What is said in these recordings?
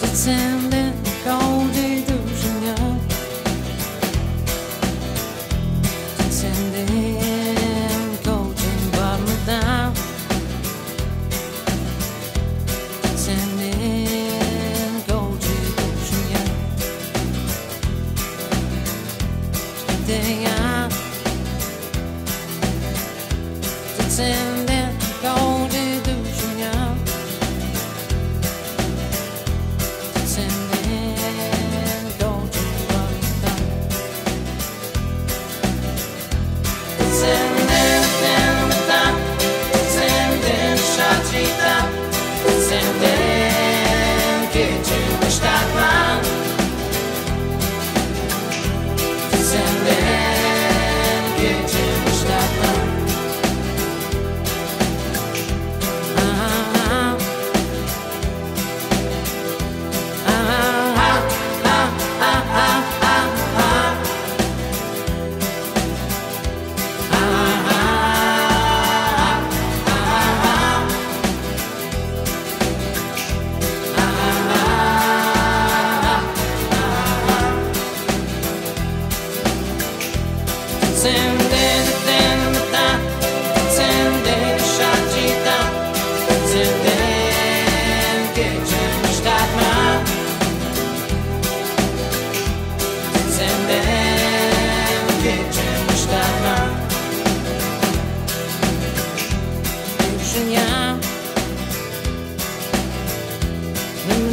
December, goldie duschen, ja. Scandinavia. December, goldie Ah,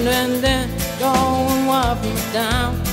Going up and walk me down,